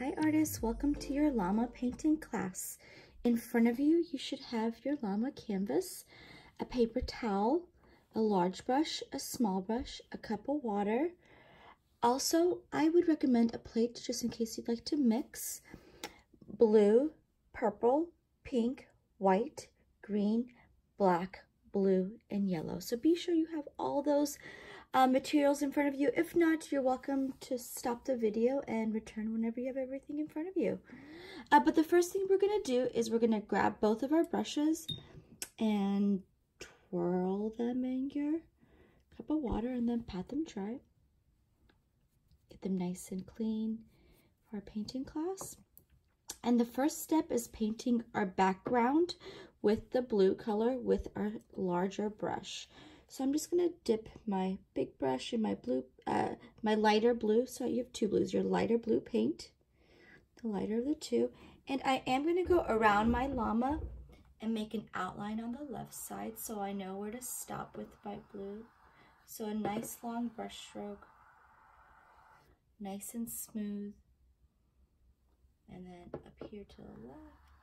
Hi artists, welcome to your llama painting class. In front of you, you should have your llama canvas, a paper towel, a large brush, a small brush, a cup of water. Also, I would recommend a plate just in case you'd like to mix blue, purple, pink, white, green, black, blue, and yellow. So be sure you have all those uh, materials in front of you. If not, you're welcome to stop the video and return whenever you have everything in front of you. Uh, but the first thing we're going to do is we're going to grab both of our brushes and twirl them in your cup of water and then pat them dry. Get them nice and clean for our painting class. And the first step is painting our background with the blue color with our larger brush. So I'm just gonna dip my big brush in my blue, uh, my lighter blue. So you have two blues, your lighter blue paint, the lighter of the two. And I am gonna go around my llama and make an outline on the left side so I know where to stop with my blue. So a nice long brush stroke, nice and smooth. And then up here to the left.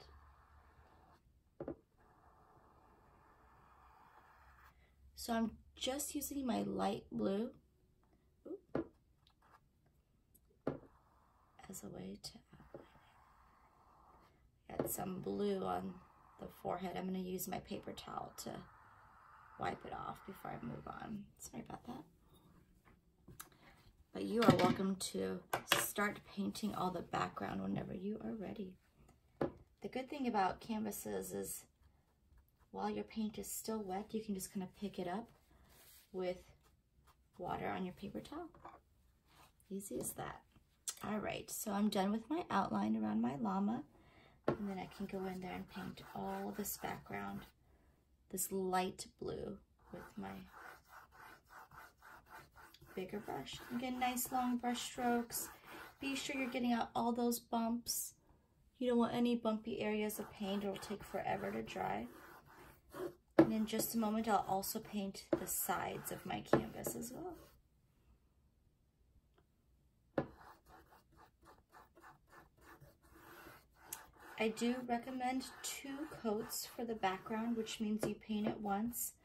So I'm just using my light blue as a way to. Got some blue on the forehead. I'm going to use my paper towel to wipe it off before I move on. Sorry about that. But you are welcome to start painting all the background whenever you are ready. The good thing about canvases is while your paint is still wet, you can just kind of pick it up with water on your paper towel. Easy as that. All right, so I'm done with my outline around my llama. And then I can go in there and paint all this background, this light blue with my bigger brush. Again, nice long brush strokes. Be sure you're getting out all those bumps. You don't want any bumpy areas of paint. It'll take forever to dry. And in just a moment, I'll also paint the sides of my canvas as well. I do recommend two coats for the background, which means you paint it once,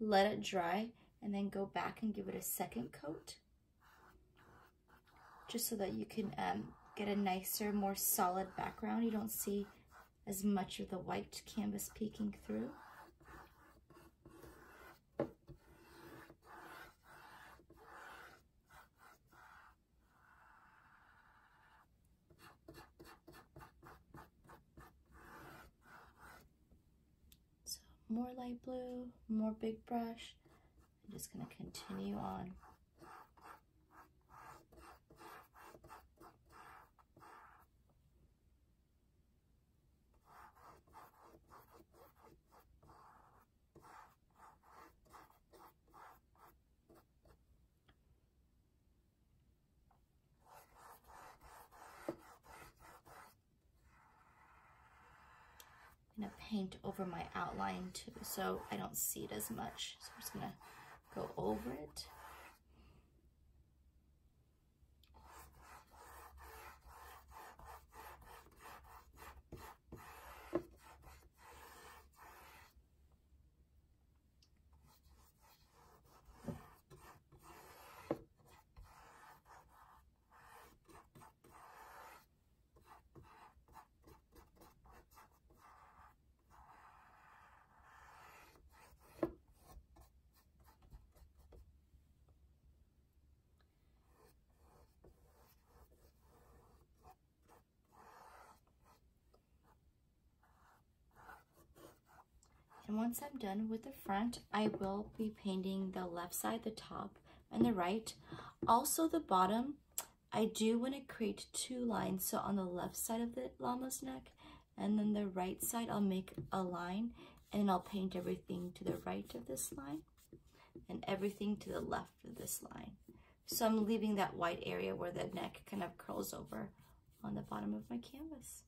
let it dry, and then go back and give it a second coat. Just so that you can um, get a nicer, more solid background. You don't see as much of the white canvas peeking through. More light blue, more big brush. I'm just to continue on. gonna paint over my outline too so I don't see it as much. So I'm just gonna go over it. And once I'm done with the front, I will be painting the left side, the top, and the right. Also the bottom, I do want to create two lines. So on the left side of the llama's neck, and then the right side, I'll make a line, and I'll paint everything to the right of this line, and everything to the left of this line. So I'm leaving that white area where the neck kind of curls over on the bottom of my canvas.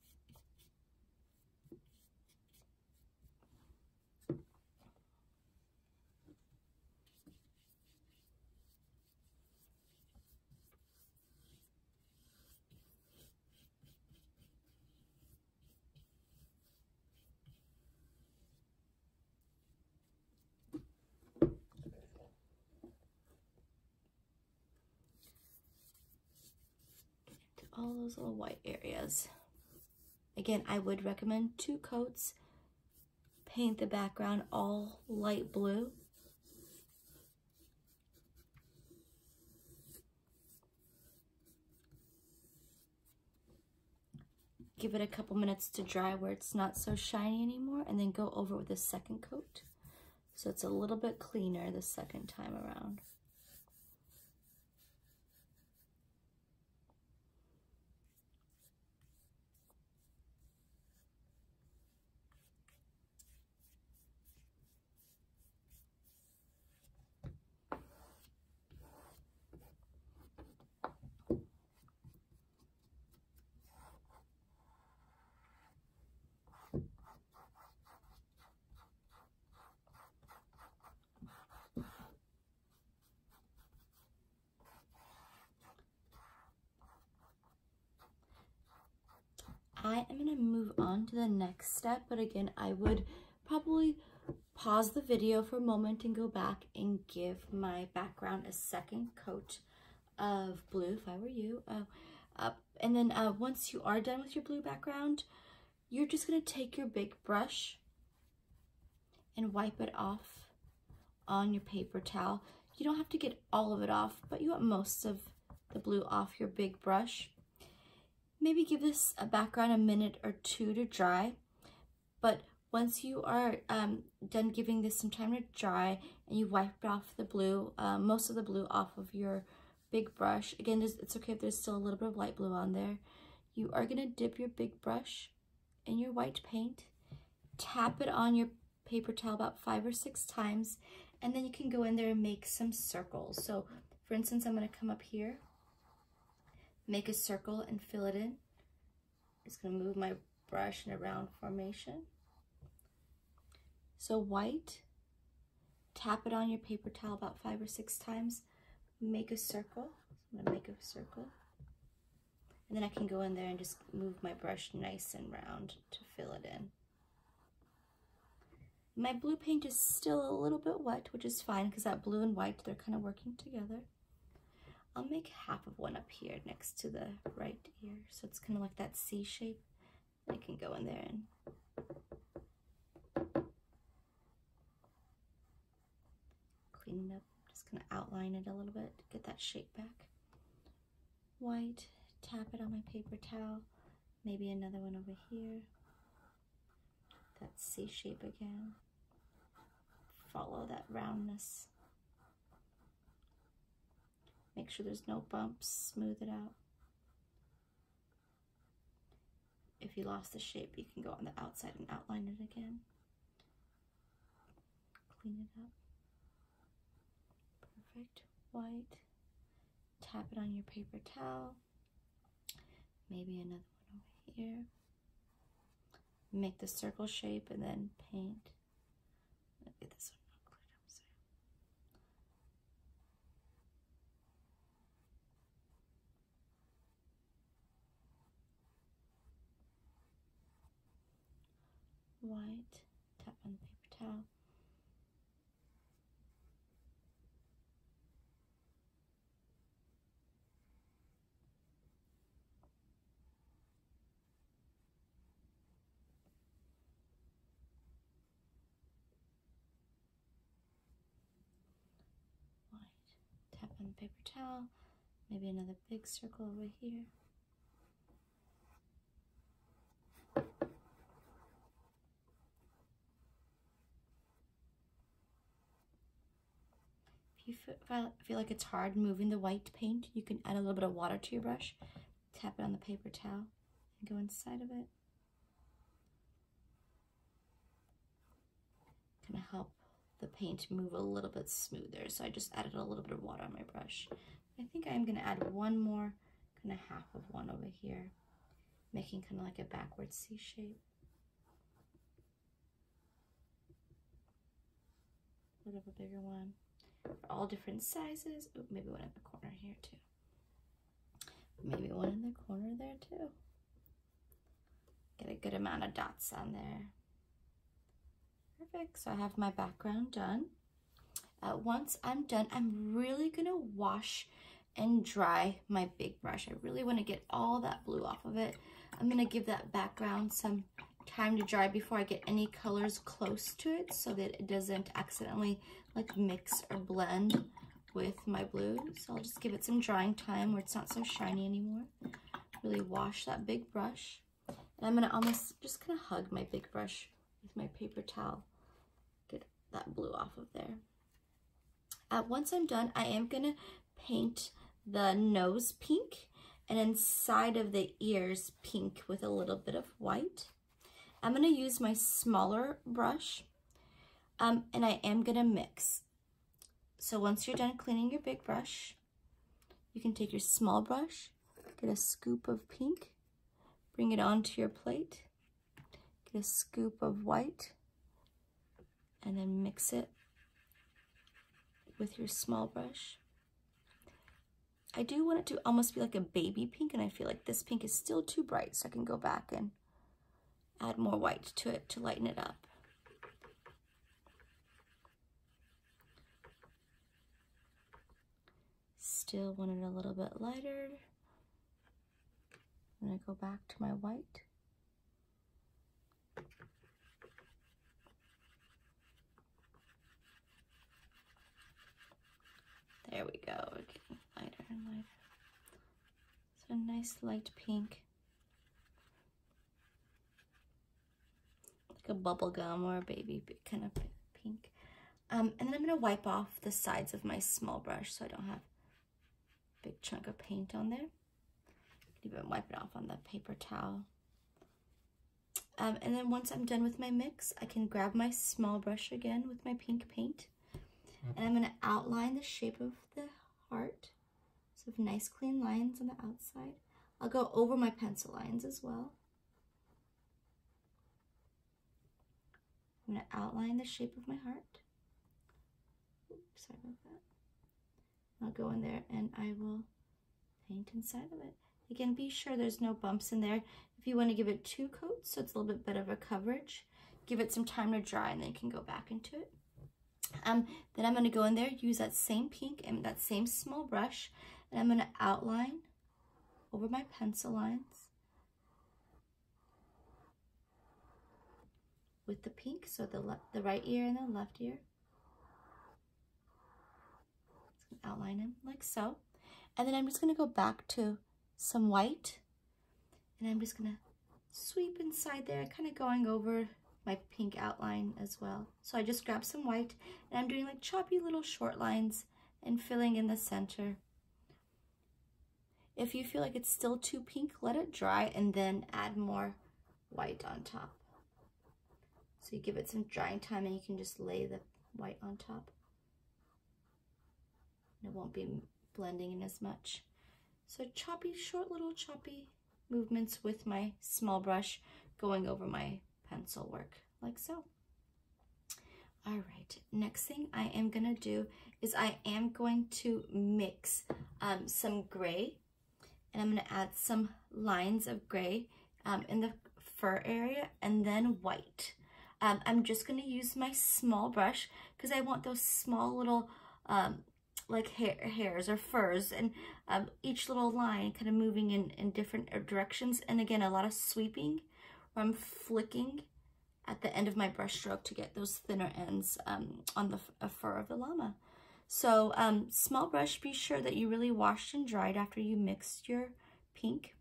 Those little white areas. Again, I would recommend two coats. Paint the background all light blue. Give it a couple minutes to dry where it's not so shiny anymore and then go over with a second coat. So it's a little bit cleaner the second time around. I am going to move on to the next step, but again, I would probably pause the video for a moment and go back and give my background a second coat of blue if I were you. Uh, uh, and then uh, once you are done with your blue background, you're just going to take your big brush and wipe it off on your paper towel. You don't have to get all of it off, but you want most of the blue off your big brush maybe give this a background a minute or two to dry. But once you are um, done giving this some time to dry and you wiped off the blue, uh, most of the blue off of your big brush, again, it's okay if there's still a little bit of light blue on there, you are going to dip your big brush in your white paint, tap it on your paper towel about five or six times, and then you can go in there and make some circles. So for instance, I'm going to come up here make a circle and fill it in. Just gonna move my brush in a round formation. So white, tap it on your paper towel about five or six times, make a circle. I'm gonna make a circle. And then I can go in there and just move my brush nice and round to fill it in. My blue paint is still a little bit wet, which is fine because that blue and white, they're kind of working together. I'll make half of one up here next to the right ear. So it's kind of like that C shape. I can go in there and clean it up. Just gonna outline it a little bit, get that shape back. White, tap it on my paper towel. Maybe another one over here. That C shape again. Follow that roundness. Make sure there's no bumps, smooth it out. If you lost the shape, you can go on the outside and outline it again. Clean it up. Perfect. White. Tap it on your paper towel. Maybe another one over here. Make the circle shape and then paint. Get this one. White, tap on the paper towel. White, tap on the paper towel, maybe another big circle over here. you feel like it's hard moving the white paint, you can add a little bit of water to your brush, tap it on the paper towel, and go inside of it. Kind of help the paint move a little bit smoother. So I just added a little bit of water on my brush. I think I'm going to add one more, kind of half of one over here, making kind of like a backward C shape. A little bit bigger one all different sizes. Ooh, maybe one in the corner here too. Maybe one in the corner there too. Get a good amount of dots on there. Perfect, so I have my background done. Uh, once I'm done, I'm really gonna wash and dry my big brush. I really want to get all that blue off of it. I'm to give that background some time to dry before I get any colors close to it so that it doesn't accidentally like mix or blend with my blue. So I'll just give it some drying time where it's not so shiny anymore. Really wash that big brush. And I'm gonna almost just kind of hug my big brush with my paper towel. Get that blue off of there. Uh, once I'm done, I am gonna paint the nose pink and inside of the ears pink with a little bit of white. I'm gonna use my smaller brush um, and I am gonna mix. So once you're done cleaning your big brush, you can take your small brush, get a scoop of pink, bring it onto your plate, get a scoop of white, and then mix it with your small brush. I do want it to almost be like a baby pink, and I feel like this pink is still too bright, so I can go back and add more white to it to lighten it up. Still want it a little bit lighter. I'm to go back to my white. There we go, getting lighter and lighter. So nice light pink. Bubble gum or baby kind of pink. Um, and then I'm going to wipe off the sides of my small brush so I don't have a big chunk of paint on there. Even wipe it off on the paper towel. Um, and then once I'm done with my mix, I can grab my small brush again with my pink paint and I'm going to outline the shape of the heart. So nice clean lines on the outside. I'll go over my pencil lines as well. I'm going to outline the shape of my heart. Oops, sorry about that. I'll go in there and I will paint inside of it. Again, be sure there's no bumps in there. If you want to give it two coats, so it's a little bit better of a coverage, give it some time to dry and then you can go back into it. Um, then I'm going to go in there, use that same pink and that same small brush, and I'm going to outline over my pencil lines with the pink, so the, the right ear and the left ear. outline them like so. And then I'm just going to go back to some white, and I'm just going to sweep inside there, kind of going over my pink outline as well. So I just grabbed some white and I'm doing like choppy little short lines and filling in the center. If you feel like it's still too pink, let it dry and then add more white on top. So you give it some drying time and you can just lay the white on top. And it won't be blending in as much. So choppy, short little choppy movements with my small brush going over my pencil work like so. All right, next thing I am gonna do is I am going to mix um, some gray and I'm gonna add some lines of gray um, in the fur area and then white. Um, I'm just gonna use my small brush because I want those small little um, like hair, hairs or furs and um, each little line kind of moving in, in different directions. And again, a lot of sweeping where I'm flicking at the end of my brush stroke to get those thinner ends um, on the fur of the llama. So um, small brush, be sure that you really washed and dried after you mixed your pink.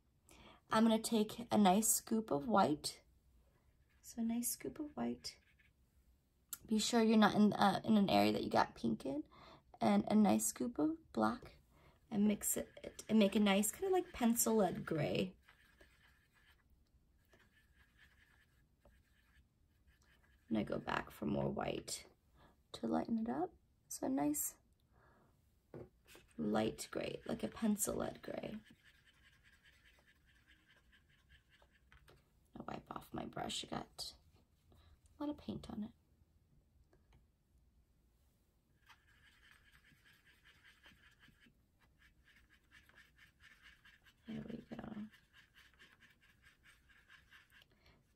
I'm going to take a nice scoop of white. So a nice scoop of white. Be sure you're not in, uh, in an area that you got pink in. And a nice scoop of black. And mix it and make a nice kind of like pencil lead gray. And I go back for more white to lighten it up. So a nice light gray, like a pencil lead gray. Wipe off my brush. I got a lot of paint on it. There we go.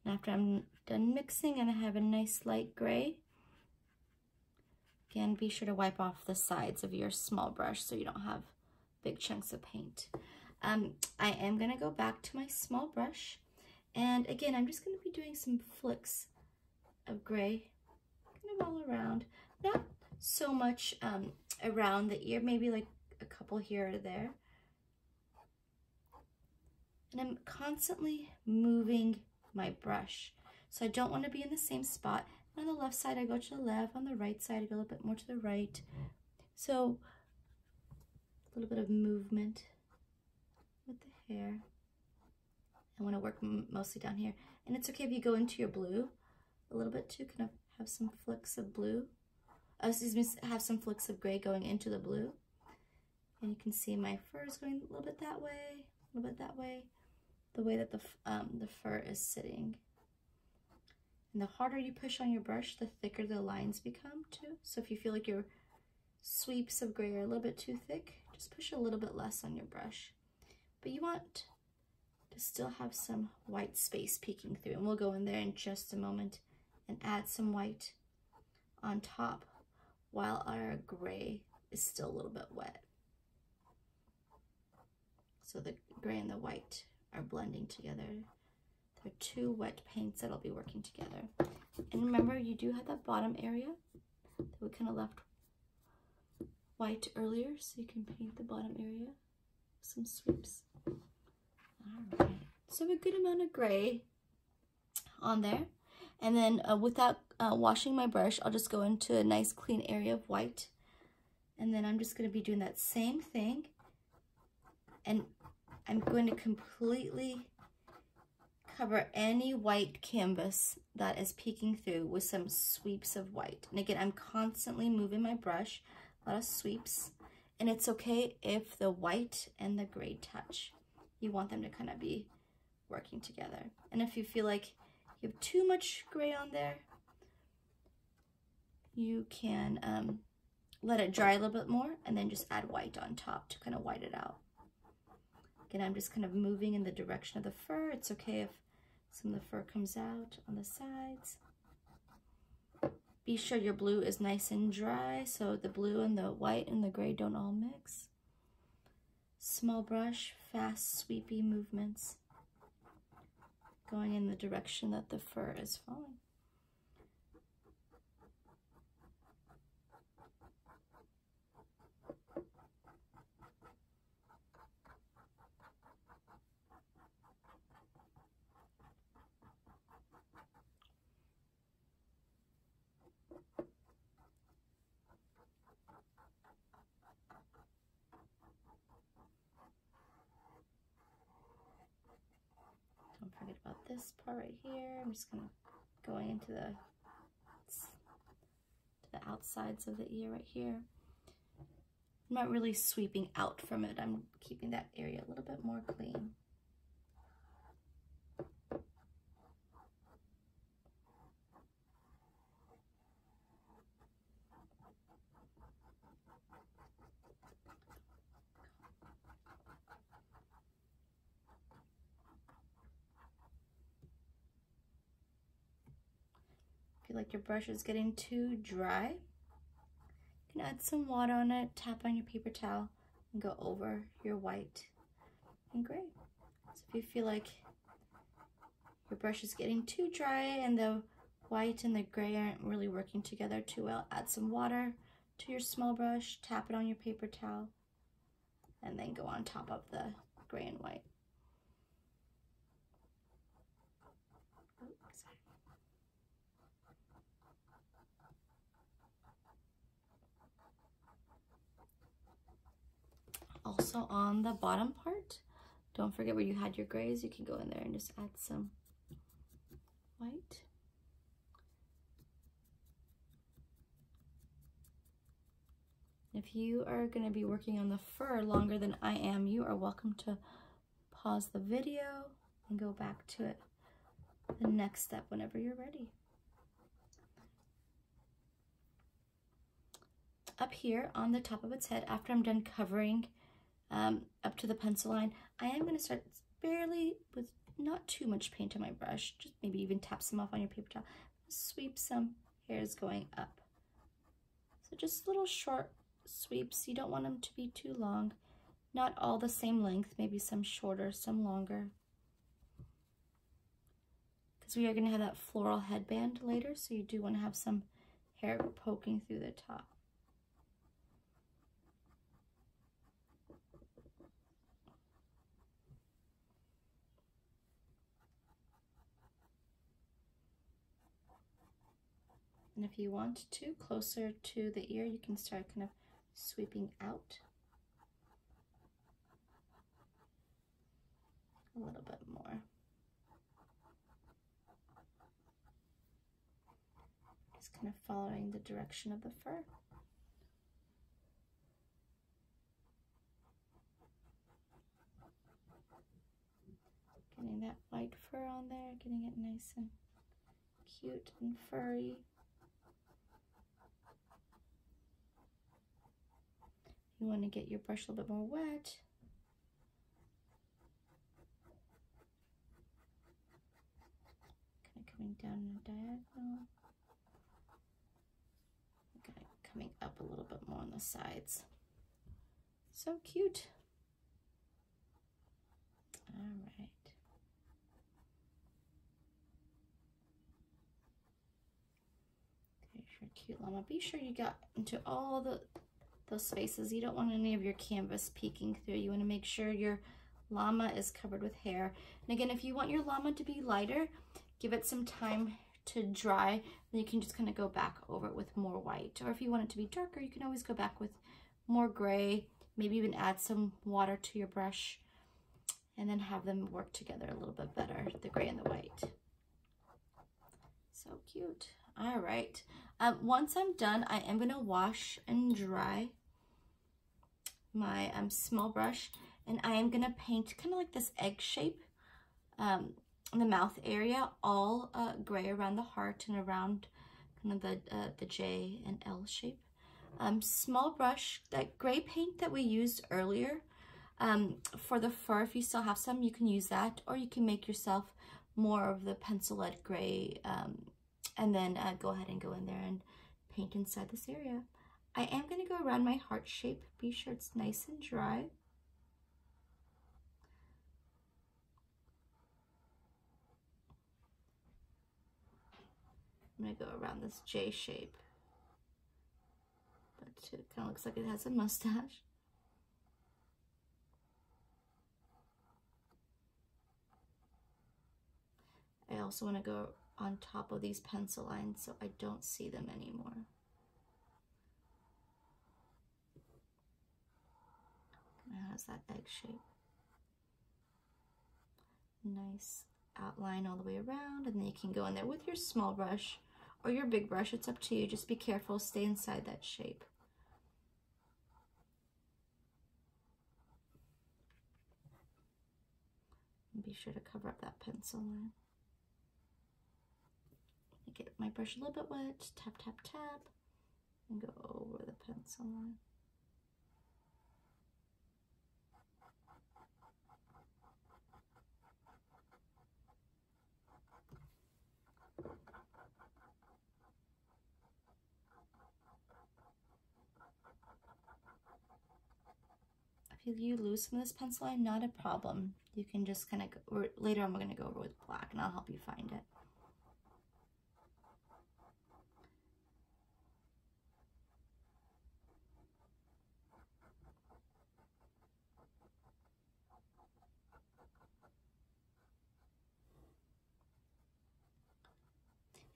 And after I'm done mixing and I have a nice light gray. Again, be sure to wipe off the sides of your small brush so you don't have big chunks of paint. Um, I am going to go back to my small brush. And again, I'm just going to be doing some flicks of gray kind of all around. Not so much um, around the ear, maybe like a couple here or there. And I'm constantly moving my brush. So I don't want to be in the same spot. On the left side, I go to the left. On the right side, I go a little bit more to the right. So a little bit of movement with the hair. I want to work mostly down here. And it's okay if you go into your blue a little bit too, kind of have some flicks of blue. Oh, excuse me, have some flicks of gray going into the blue. And you can see my fur is going a little bit that way, a little bit that way, the way that the, um, the fur is sitting. And the harder you push on your brush, the thicker the lines become too. So if you feel like your sweeps of gray are a little bit too thick, just push a little bit less on your brush. But you want still have some white space peeking through. And we'll go in there in just a moment and add some white on top while our gray is still a little bit wet. So the gray and the white are blending together. They're two wet paints that'll be working together. And remember, you do have that bottom area that we kind of left white earlier, so you can paint the bottom area some sweeps. So a good amount of gray on there. And then uh, without uh, washing my brush, I'll just go into a nice clean area of white. And then I'm just going to be doing that same thing. And I'm going to completely cover any white canvas that is peeking through with some sweeps of white. And again, I'm constantly moving my brush, a lot of sweeps. And it's okay if the white and the gray touch. You want them to kind of be working together. And if you feel like you have too much gray on there, you can um, let it dry a little bit more and then just add white on top to kind of white it out. Again, I'm just kind of moving in the direction of the fur. It's okay if some of the fur comes out on the sides. Be sure your blue is nice and dry so the blue and the white and the gray don't all mix. Small brush, fast, sweepy movements going in the direction that the fur is falling. This part right here. I'm just gonna going into the to the outsides of the ear right here. I'm not really sweeping out from it. I'm keeping that area a little bit more clean. Feel like your brush is getting too dry, you can add some water on it, tap on your paper towel, and go over your white and gray. So if you feel like your brush is getting too dry and the white and the gray aren't really working together too well, add some water to your small brush, tap it on your paper towel, and then go on top of the gray and white. Also on the bottom part, don't forget where you had your grays, you can go in there and just add some white. If you are going to be working on the fur longer than I am, you are welcome to pause the video and go back to it the next step whenever you're ready. Up here on the top of its head, after I'm done covering um, up to the pencil line. I am going to start barely with not too much paint on my brush, just maybe even tap some off on your paper towel. Sweep some hairs going up. So just little short sweeps. You don't want them to be too long. Not all the same length, maybe some shorter, some longer. Because we are going to have that floral headband later, so you do want to have some hair poking through the top. And if you want to, closer to the ear, you can start kind of sweeping out. A little bit more. Just kind of following the direction of the fur. Getting that white fur on there, getting it nice and cute and furry. You want to get your brush a little bit more wet. Kind of coming down in a diagonal. Okay, coming up a little bit more on the sides. So cute. All right. There's your cute llama. Be sure you got into all the those spaces. You don't want any of your canvas peeking through. You want to make sure your llama is covered with hair. And again, if you want your llama to be lighter, give it some time to dry. Then you can just kind of go back over it with more white. Or if you want it to be darker, you can always go back with more gray, maybe even add some water to your brush and then have them work together a little bit better, the gray and the white. So cute. All right. Um, once I'm done, I am going to wash and dry my um, small brush and I am going to paint kind of like this egg shape um, in the mouth area, all uh, gray around the heart and around kind of the, uh, the J and L shape. Um, small brush, that gray paint that we used earlier um, for the fur, if you still have some, you can use that or you can make yourself more of the pencil lead gray um, and then uh, go ahead and go in there and paint inside this area. I am going to go around my heart shape. Be sure it's nice and dry. I'm going to go around this J shape. But it kind of looks like it has a mustache. I also want to go on top of these pencil lines so I don't see them anymore. It has that egg shape. Nice outline all the way around and then you can go in there with your small brush or your big brush. It's up to you. Just be careful. Stay inside that shape. And be sure to cover up that pencil line. Get my brush a little bit wet. Tap, tap, tap. And go over the pencil line. If you lose some of this pencil line, not a problem. You can just kind of, later on we're going to go over with black and I'll help you find it.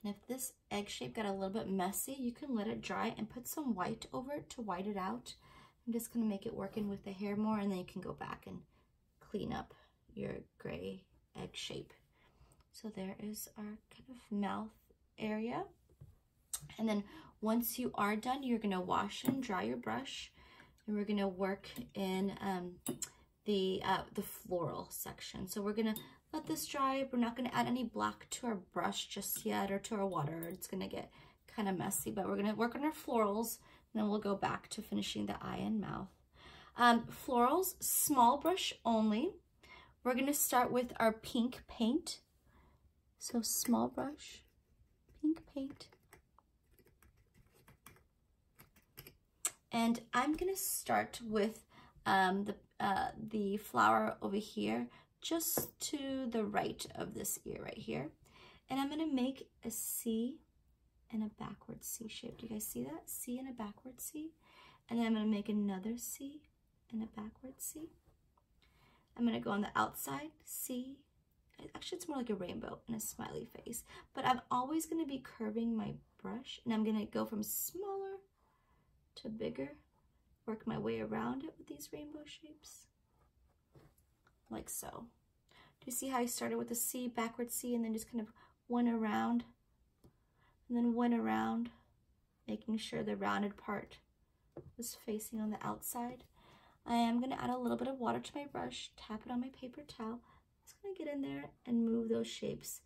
And if this egg shape got a little bit messy, you can let it dry and put some white over it to white it out. I'm just gonna make it work in with the hair more and then you can go back and clean up your gray egg shape. So there is our kind of mouth area. And then once you are done, you're gonna wash and dry your brush and we're gonna work in um, the, uh, the floral section. So we're gonna let this dry. We're not gonna add any black to our brush just yet or to our water. It's gonna get kind of messy, but we're gonna work on our florals and then we'll go back to finishing the eye and mouth. Um, florals, small brush only. We're gonna start with our pink paint. So small brush, pink paint. And I'm gonna start with um, the, uh, the flower over here just to the right of this ear right here. And I'm to make a C and a backward C shape. Do you guys see that? C and a backward C. And then I'm going to make another C and a backward C. I'm going to go on the outside, C. Actually, it's more like a rainbow and a smiley face. But I'm always going to be curving my brush. And I'm going to go from smaller to bigger. Work my way around it with these rainbow shapes. Like so. Do you see how I started with a C, backward C, and then just kind of went around and then went around, making sure the rounded part was facing on the outside. I am going to add a little bit of water to my brush, tap it on my paper towel. Just going to get in there and move those shapes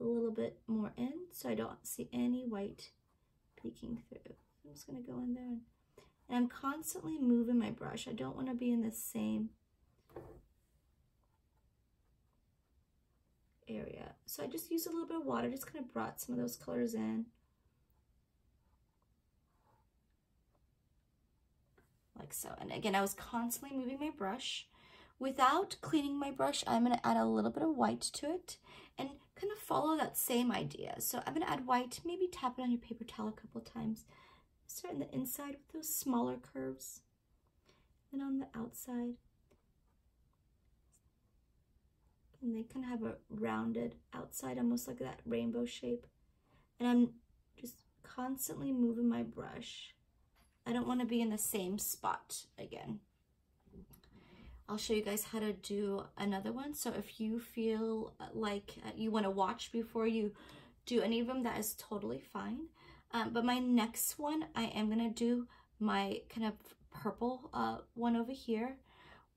a little bit more in so I don't see any white peeking through. I'm just going to go in there and, and I'm constantly moving my brush. I don't want to be in the same area. So I just used a little bit of water, just kind of brought some of those colors in. Like so. And again, I was constantly moving my brush. Without cleaning my brush, I'm going to add a little bit of white to it and kind of follow that same idea. So I'm going to add white, maybe tap it on your paper towel a couple times. Start on the inside with those smaller curves. And on the outside, and they kind of have a rounded outside, almost like that rainbow shape. And I'm just constantly moving my brush. I don't want to be in the same spot again. I'll show you guys how to do another one. So if you feel like you want to watch before you do any of them, that is totally fine. Um, but my next one, I am going to do my kind of purple uh, one over here.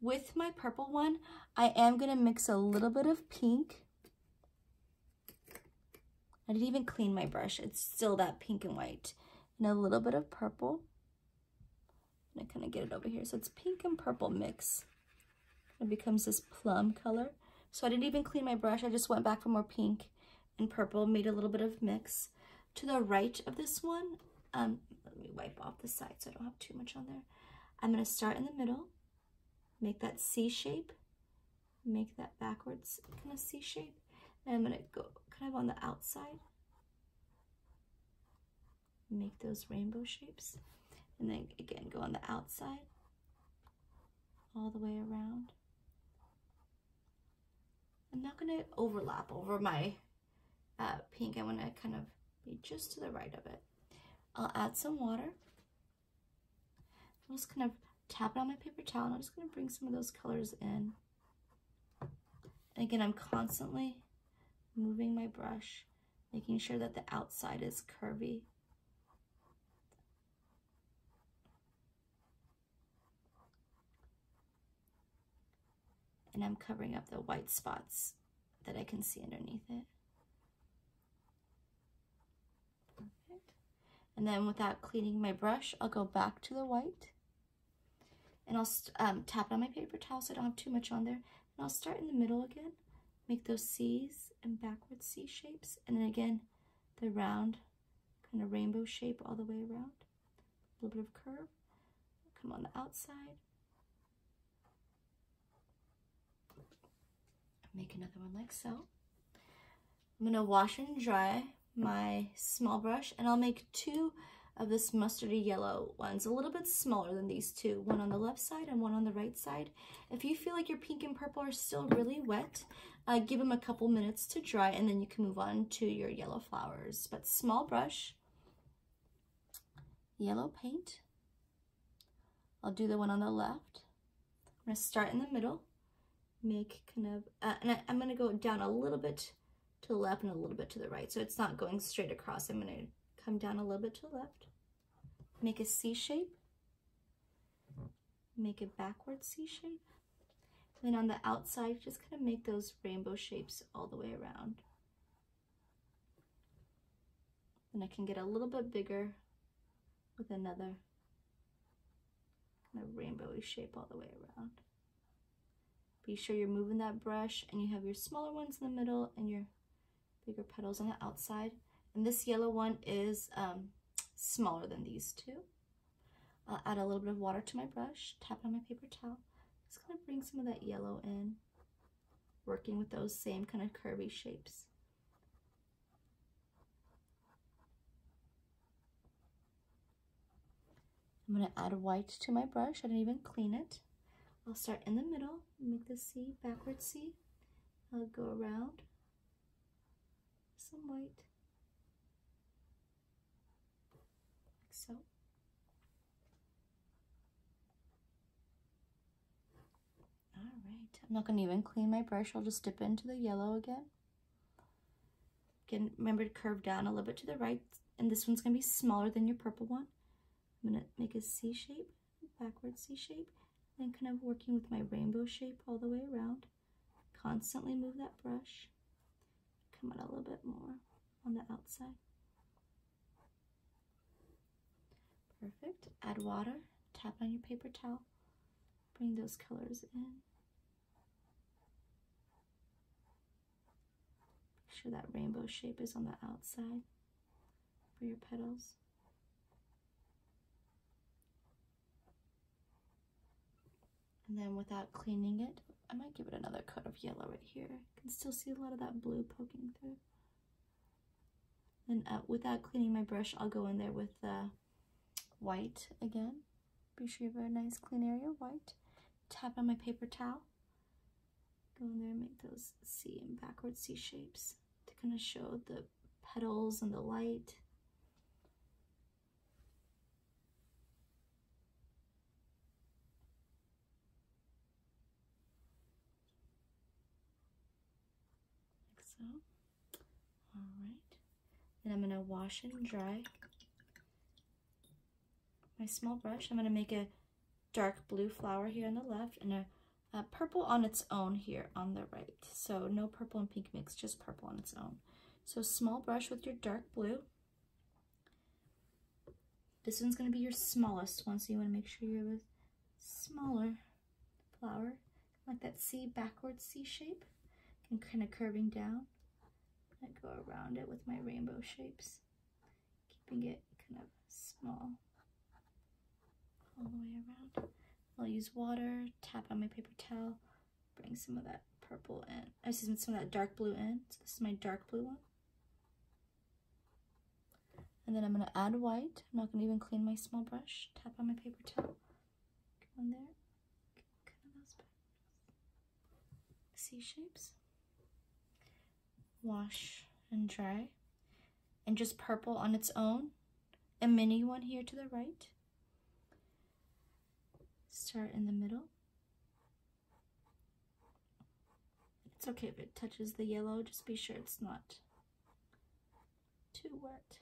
With my purple one, I am going to mix a little bit of pink. I didn't even clean my brush. It's still that pink and white. And a little bit of purple. And I kind of get it over here. So it's pink and purple mix. It becomes this plum color. So I didn't even clean my brush. I just went back for more pink and purple, made a little bit of mix. To the right of this one, um, let me wipe off the side so I don't have too much on there. I'm going to start in the middle make that C shape, make that backwards kind of C shape. And I'm gonna go kind of on the outside, make those rainbow shapes. And then again, go on the outside, all the way around. I'm not gonna overlap over my uh, pink. I wanna kind of be just to the right of it. I'll add some water. I'm just kind of tap it on my paper towel and I'm just going to bring some of those colors in. And again, I'm constantly moving my brush, making sure that the outside is curvy. And I'm covering up the white spots that I can see underneath it. Perfect. And then without cleaning my brush, I'll go back to the white and I'll um, tap it on my paper towel so I don't have too much on there. And I'll start in the middle again, make those C's and backward C shapes, and then again, the round kind of rainbow shape all the way around. A little bit of curve, come on the outside. Make another one like so. I'm gonna wash and dry my small brush and I'll make two of this mustardy yellow ones, a little bit smaller than these two, one on the left side and one on the right side. If you feel like your pink and purple are still really wet, uh, give them a couple minutes to dry and then you can move on to your yellow flowers. But small brush, yellow paint. I'll do the one on the left. I'm gonna start in the middle, make kind of, uh, and I, I'm gonna go down a little bit to the left and a little bit to the right. So it's not going straight across. I'm gonna come down a little bit to the left, make a C shape, make a backward C shape, and then on the outside, just kind of make those rainbow shapes all the way around. And I can get a little bit bigger with another kind of rainbowy shape all the way around. Be sure you're moving that brush and you have your smaller ones in the middle and your bigger petals on the outside. And this yellow one is um, smaller than these two. I'll add a little bit of water to my brush, tap it on my paper towel. Just of bring some of that yellow in, working with those same kind of curvy shapes. I'm to add white to my brush. I didn't even clean it. I'll start in the middle, make the C, backward C. I'll go around, some white, like so. Alright, I'm not going to even clean my brush. I'll just dip into the yellow again. Again, remember to curve down a little bit to the right. And this one's going to be smaller than your purple one. I'm going to make a C shape, backward C shape, and kind of working with my rainbow shape all the way around. Constantly move that brush. Come out a little bit more on the outside. Perfect. Add water. Tap on your paper towel. Bring those colors in. Sure that rainbow shape is on the outside for your petals. And then without cleaning it, I might give it another coat of yellow right here. You can still see a lot of that blue poking through. And uh, without cleaning my brush, I'll go in there with uh, white again. Be sure you have a nice clean area, white. Tap on my paper towel. Go in there and make those C and backward C shapes to kind of show the petals and the light. so. All right. Then I'm gonna wash and dry my small brush. I'm gonna make a dark blue flower here on the left and a, a purple on its own here on the right. So no purple and pink mix, just purple on its own. So small brush with your dark blue. This one's gonna be your smallest one, so you wanna make sure you have a smaller flower, like that C backwards C shape and kind of curving down. I go around it with my rainbow shapes, keeping it kind of small all the way around. I'll use water, tap on my paper towel, bring some of that purple in, I see some of that dark blue in. So this is my dark blue one. And then I'm going to add white. I'm not going to even clean my small brush. Tap on my paper towel. Go there. Kind of those C shapes wash and dry. And just purple on its own. A mini one here to the right. Start in the middle. It's okay if it touches the yellow, just be sure it's not too wet.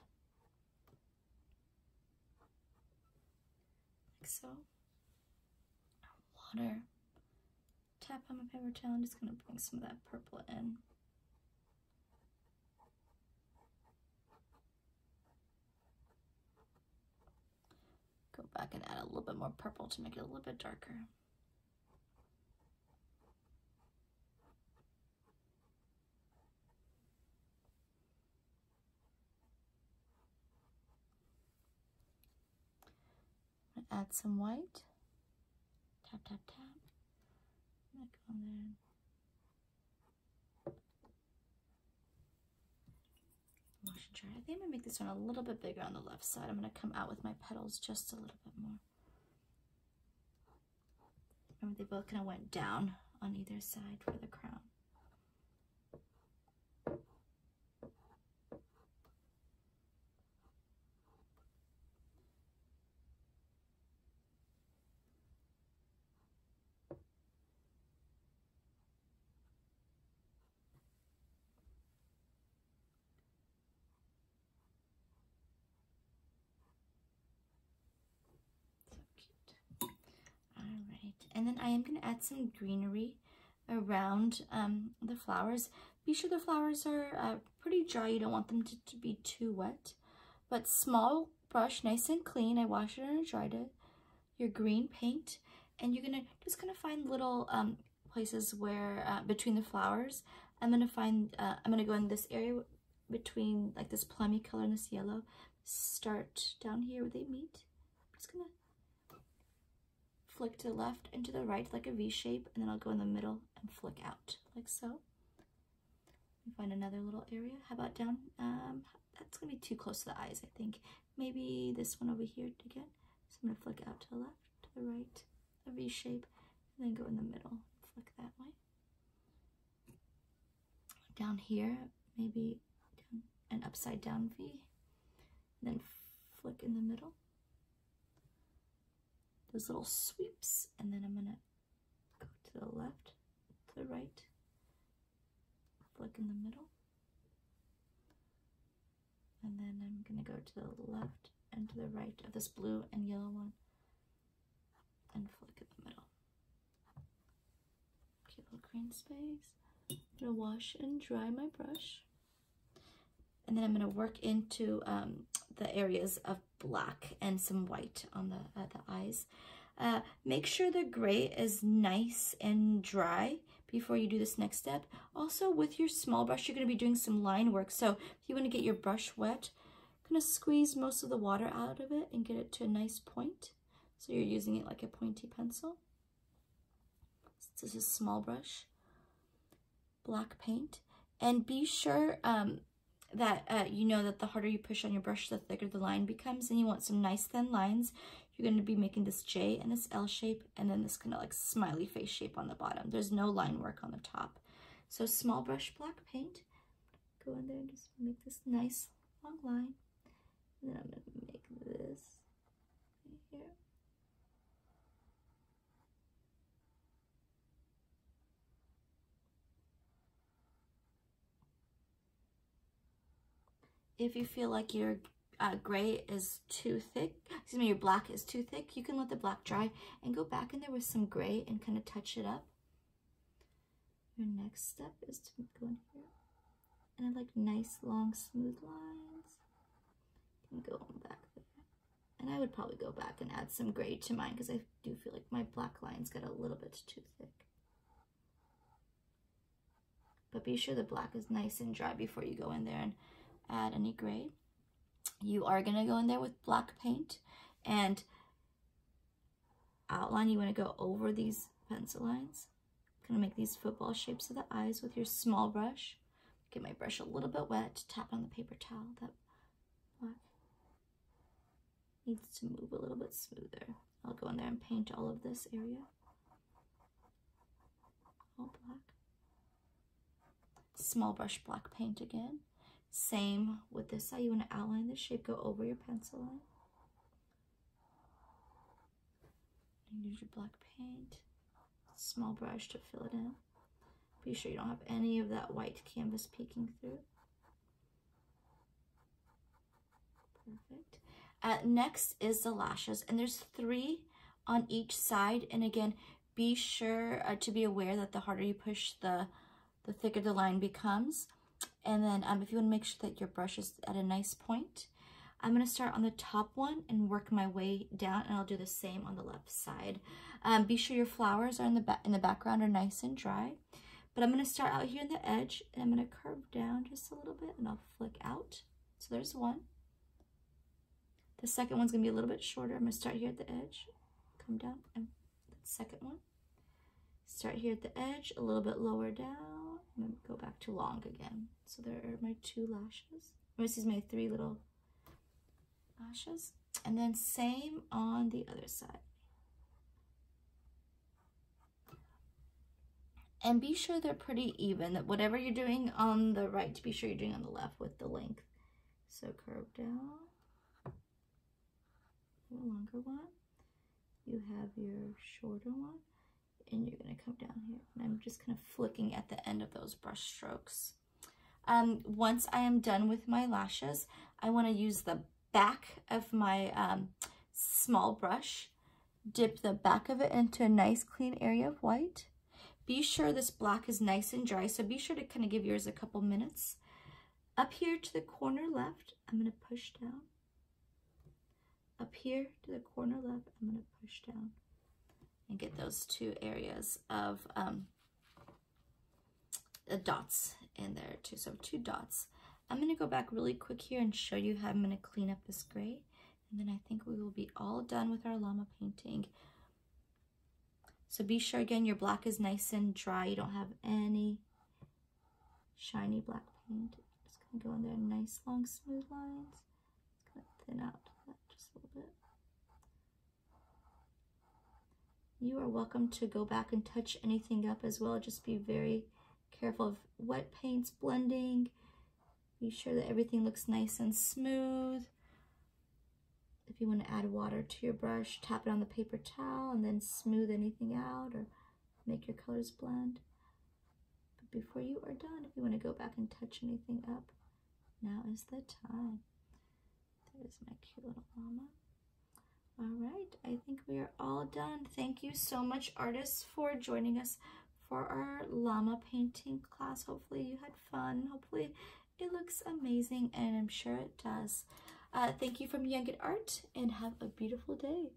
Like so. Water. Tap on my paper towel. I'm just going to bring some of that purple in. Back and add a little bit more purple to make it a little bit darker. add some white. Tap, tap, tap. There. Dry. I think I'm going to make this one a little bit bigger on the left side. I'm going to come out with my petals just a little bit more. Remember, they both kind of went down on either side for the crown. And then I am going to add some greenery around um, the flowers. Be sure the flowers are uh, pretty dry. You don't want them to, to, be too wet. But small brush, nice and clean. I washed it and I dried it. Your green paint. And you're going to just kind of find little um, places where, uh, between the flowers, I'm going to find, uh, I'm going to go in this area between like this plummy color and this yellow. Start down here where they meet. I'm just going to flick to the left and to the right like a V shape, and then I'll go in the middle and flick out like so. Find another little area. How about down? Um, that's gonna be too close to the eyes, I think. Maybe this one over here again. So I'm gonna flick out to the left, to the right, a V shape, and then go in the middle, flick that way. Down here, maybe an upside down V, and then flick in the middle. Those little sweeps, and then I'm gonna go to the left, to the right, flick in the middle. And then I'm to go to the left and to the right of this blue and yellow one and flick in the middle. Okay, little green space. I'm to wash and dry my brush. And then I'm to work into um, the areas of black and some white on the, uh, the eyes. Uh, make sure the gray is nice and dry before you do this next step. Also, with your small brush, you're going to be doing some line work. So if you want to get your brush wet, to squeeze most of the water out of it and get it to a nice point. So you're using it like a pointy pencil. This is a small brush, black paint. And be sure um, that uh, you know that the harder you push on your brush, the thicker the line becomes. And you want some nice thin lines. You're going to be making this J and this L shape and then this kind of like smiley face shape on the bottom. There's no line work on the top. So small brush black paint. Go in there and just make this nice long line. And then I'm going to make this right here. If you feel like your uh, gray is too thick, excuse me, your black is too thick, you can let the black dry and go back in there with some gray and kind of touch it up. Your next step is to go in here and I like nice, long, smooth lines. And go back there. And I would probably go back and add some gray to mine because I do feel like my black lines got a little bit too thick. But be sure the black is nice and dry before you go in there and add any gray. You are going to go in there with black paint and outline. You want to go over these pencil lines. Going to make these football shapes of the eyes with your small brush. Get my brush a little bit wet. Tap on the paper towel. That black needs to move a little bit smoother. I'll go in there and paint all of this area. All black. Small brush black paint again. Same with this side. You want to outline the shape, go over your pencil line. Use your black paint. Small brush to fill it in. Be sure you don't have any of that white canvas peeking through. Perfect. Uh, next is the lashes, and there's three on each side. And again, be sure uh, to be aware that the harder you push, the, the thicker the line becomes. And then um, if you want to make sure that your brush is at a nice point, I'm going to start on the top one and work my way down, and I'll do the same on the left side. Um, be sure your flowers are in the, in the background are nice and dry. But I'm going to start out here in the edge, and I'm going to curve down just a little bit, and I'll flick out. So there's one. The second one's going to be a little bit shorter. I'm going to start here at the edge, come down, and the second one. Start here at the edge, a little bit lower down, go back to long again. So there are my two lashes. Oh, this is my three little lashes. And then same on the other side. And be sure they're pretty even, that whatever you're doing on the right, be sure you're doing on the left with the length. So curve down, a longer one. You have your shorter one, and you're gonna come down here. And I'm just kind of flicking at the end of those brush strokes. Um, once I am done with my lashes, I wanna use the back of my um, small brush, dip the back of it into a nice clean area of white, be sure this black is nice and dry, so be sure to kind of give yours a couple minutes. Up here to the corner left, I'm to push down. Up here to the corner left, I'm to push down and get those two areas of um, the dots in there too. So two dots. I'm going to go back really quick here and show you how I'm going to clean up this gray. And then I think we will be all done with our llama painting. So be sure again your black is nice and dry. You don't have any shiny black paint. Just gonna go in there nice long smooth lines. It's gonna thin out that just a little bit. You are welcome to go back and touch anything up as well. Just be very careful of wet paints blending. Be sure that everything looks nice and smooth. If you want to add water to your brush, tap it on the paper towel and then smooth anything out or make your colors blend. But before you are done, if you want to go back and touch anything up, now is the time. There's my cute little llama. All right, I think we are all done. Thank you so much, artists, for joining us for our llama painting class. Hopefully you had fun. Hopefully it looks amazing, and I'm sure it does. Uh, thank you from Young at Art, and have a beautiful day.